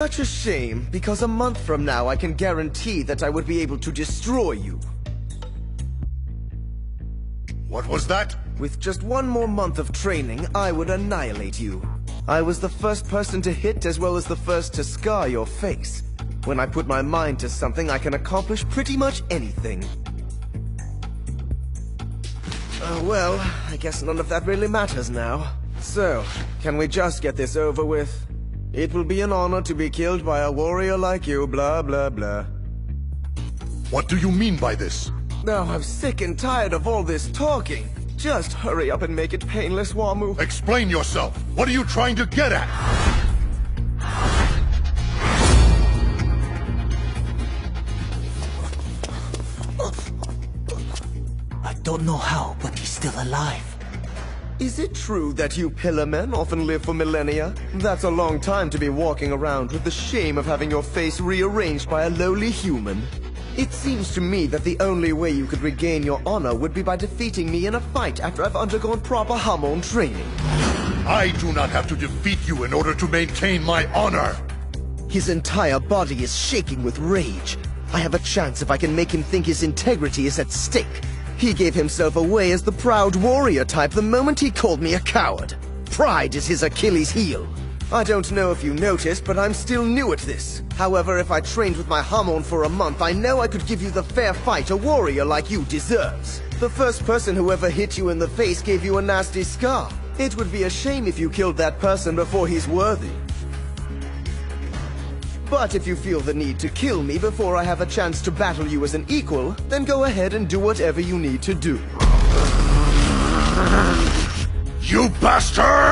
Such a shame, because a month from now I can guarantee that I would be able to destroy you. What was that? With just one more month of training, I would annihilate you. I was the first person to hit as well as the first to scar your face. When I put my mind to something, I can accomplish pretty much anything. Uh, well, I guess none of that really matters now. So, can we just get this over with? It will be an honor to be killed by a warrior like you, blah blah blah. What do you mean by this? Now I'm sick and tired of all this talking. Just hurry up and make it painless, Wamuu. Explain yourself. What are you trying to get at? I don't know how, but he's still alive. Is it true that you pillar men often live for millennia? That's a long time to be walking around with the shame of having your face rearranged by a lowly human. It seems to me that the only way you could regain your honor would be by defeating me in a fight after I've undergone proper Hamon training. I do not have to defeat you in order to maintain my honor. His entire body is shaking with rage. I have a chance if I can make him think his integrity is at stake. He gave himself away as the proud warrior type the moment he called me a coward. Pride is his Achilles heel. I don't know if you noticed, but I'm still new at this. However, if I trained with my Hamon for a month, I know I could give you the fair fight a warrior like you deserves. The first person who ever hit you in the face gave you a nasty scar. It would be a shame if you killed that person before he's worthy. But if you feel the need to kill me before I have a chance to battle you as an equal, then go ahead and do whatever you need to do. You bastard!